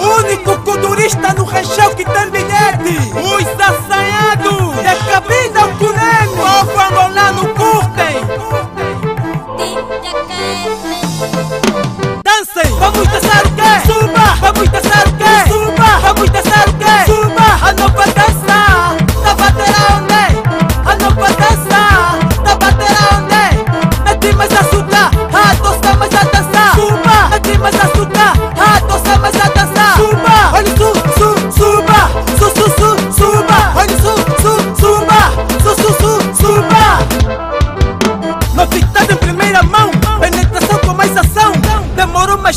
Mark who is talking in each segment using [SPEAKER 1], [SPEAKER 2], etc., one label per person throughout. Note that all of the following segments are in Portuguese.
[SPEAKER 1] Único culturista no rechão que tem bilhete. Os assanhados da cabine.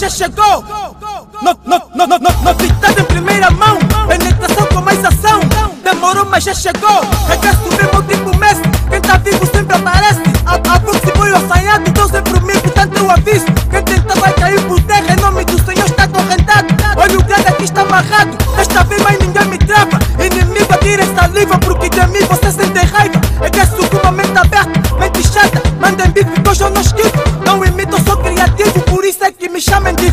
[SPEAKER 1] Já chegou. No, no, no, no, no, novidade em primeira mão, penetração com mais ação. Demorou, mas já chegou. Regresso mesmo tipo Messi. Quem tá vivo sempre aparece. A, a boxe foi assanhado, então sempre comigo, portanto eu aviso. Quem tenta vai cair por terra, em nome do Senhor está acorrentado. Olha o grande aqui está amarrado. Desta vez mais ninguém me trava. Inimigo atira saliva, porque isso é que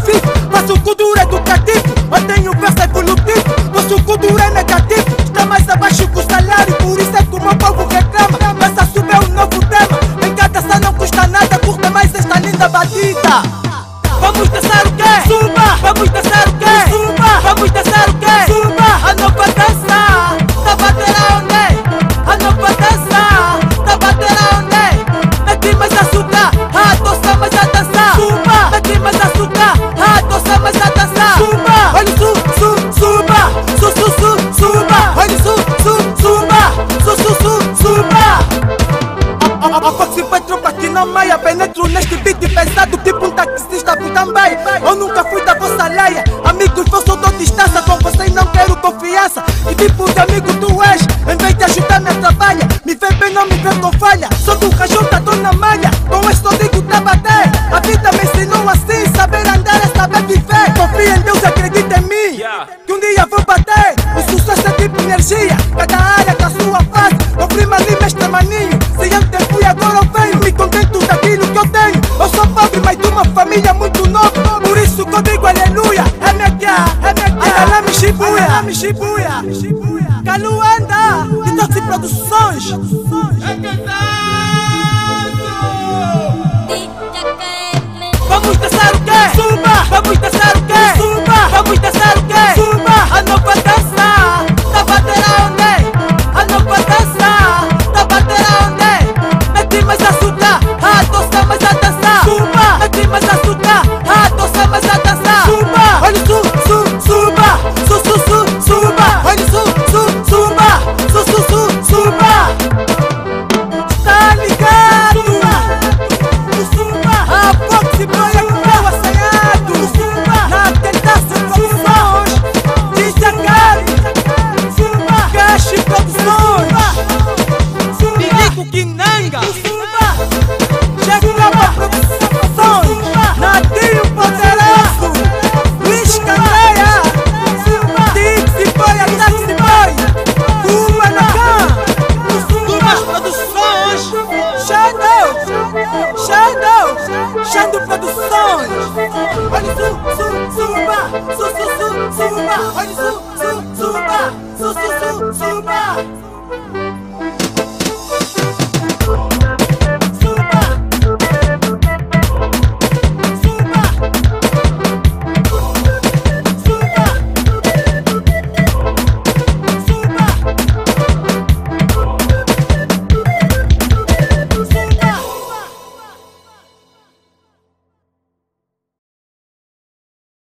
[SPEAKER 1] a Foxy vai tropa que não maia Penetro neste beat pesado tipo um taxista por também Eu nunca fui da vossa laia. Amigos, eu só dou distância Com vocês não quero confiança. Que tipo de amigo tu és Em vez de ajudar me atrapalha. Me vê bem, não me vê com falha. Sou do rajão, família muito nova Por isso que eu digo aleluia. É guia, é minha guia Alame Shibuya, Alame Shibuya Caluanda De Toxi Produções songe Olha su, su, suba Su, su, su, suba Olha su, su, suba Su, su, su, suba